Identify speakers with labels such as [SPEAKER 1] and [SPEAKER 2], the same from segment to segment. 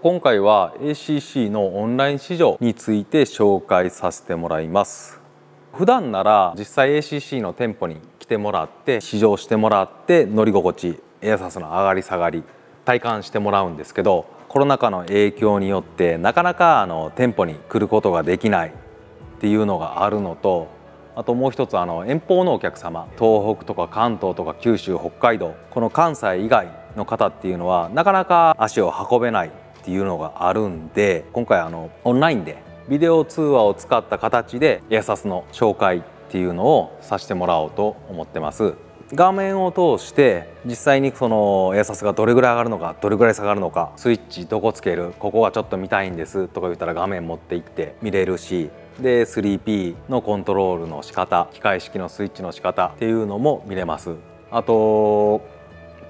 [SPEAKER 1] 今回は ACC のオンライン市場について紹介させてもらいます。普段なら実際 ACC の店舗に来てもらって試乗してもらって乗り心地エアサスの上がり下がり体感してもらうんですけどコロナ禍の影響によってなかなかあの店舗に来ることができないっていうのがあるのとあともう一つあの遠方のお客様東北とか関東とか九州北海道この関西以外の方っていうのはなかなか足を運べないっていうのがあるんで今回あのオンラインでビデオ通話を使った形でエアサスの紹介っていうのをさせてもらおうと思ってます。画面を通して実際にそのエアサスがどれぐらい上がるのかどれぐらい下がるのかスイッチどこつけるここがちょっと見たいんですとか言ったら画面持って行って見れるしで 3P のコントロールの仕方機械式のスイッチの仕方っていうのも見れます。あと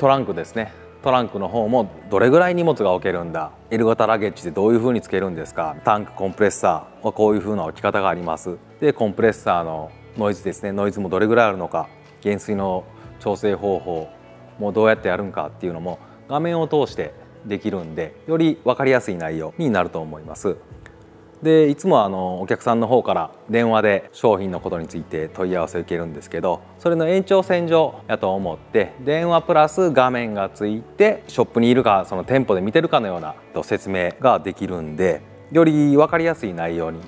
[SPEAKER 1] トランクですね。トランクの方もどれぐらい荷物が置けるんだ。L 型ラゲッジでどういう風につけるんですか。タンクコンプレッサーはこういう風な置き方があります。でコンプレッサーのノイズですね。ノイズもどれぐらいあるのか。減衰の調整方法もどうやってやるんかっていうのも画面を通してできるんでより分かりやすい内容になると思います。でいつもあのお客さんの方から電話で商品のことについて問い合わせを受けるんですけどそれの延長線上やと思って電話プラス画面がついてショップにいるかその店舗で見てるかのような説明ができるんでより分かりやすい内容に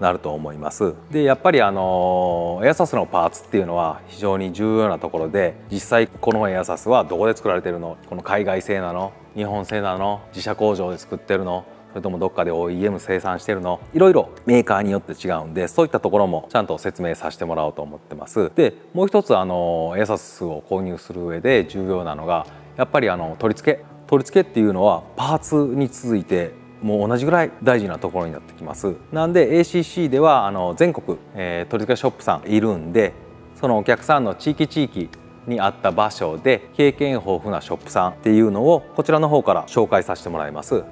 [SPEAKER 1] なると思います。でやっぱりあのエアサスのパーツっていうのは非常に重要なところで実際このエアサスはどこで作られてるの？この海外製なの？日本製なの？自社工場で作ってるの？それともどっかで OEM 生産してるの？いろいろメーカーによって違うんでそういったところもちゃんと説明させてもらおうと思ってます。でもう一つあのエサスを購入する上で重要なのがやっぱりあの取り付け。取り付けっていうのはパーツに続いてもう同じぐらい大事なところになってきます。なんで ACC ではあの全国、えー、取り付けショップさんいるんでそのお客さんの地域地域にあった場所で経験豊富なショップさんっていうのをこちらの方から紹介させてもらいます。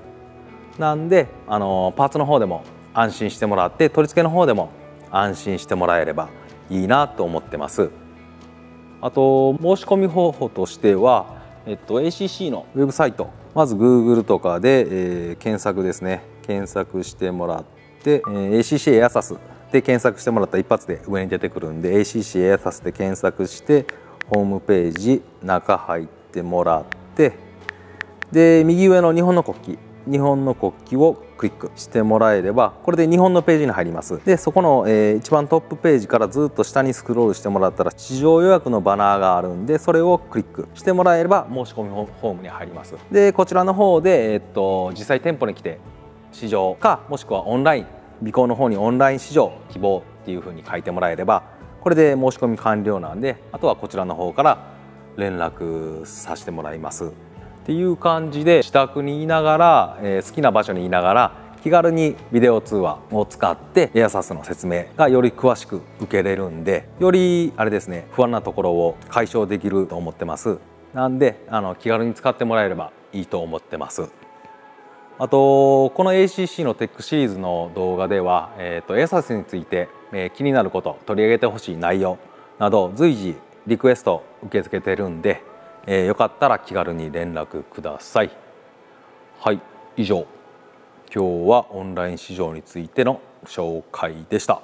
[SPEAKER 1] なんであのパーツの方でも安心してもらって取り付けの方でも安心してもらえればいいなと思ってます。あと申し込み方法としては、えっと、ACC のウェブサイトまず Google とかで、えー、検索ですね。検索してもらって、えー、ACC エアサスで検索してもらったら一発で上に出てくるんで ACC エアサスで検索してホームページ中入ってもらってで右上の日本の国旗日本の国旗をクリックしてもらえればこれで日本のページに入ります。でそこの、えー、一番トップページからずっと下にスクロールしてもらったら市場予約のバナーがあるんでそれをクリックしてもらえれば申し込みフォームに入ります。でこちらの方で、えー、っと実際店舗に来て市場かもしくはオンライン備考の方にオンライン市場希望っていうふうに書いてもらえればこれで申し込み完了なんであとはこちらの方から連絡させてもらいます。っていう感じで自宅にいながら、えー、好きな場所にいながら気軽にビデオ通話を使ってエアサスの説明がより詳しく受けれるんでよりあれですね不安なところを解消できると思ってます。なんであの気軽に使ってもらえればいいと思ってます。あとこの ACC のテックシリーズの動画では、えーと、エアサスについて、えー、気になること取り上げてほしい内容など随時リクエスト受け付けてるんでえー、よかったら気軽に連絡ください。はい以上。今日はオンライン市場についての紹介でした。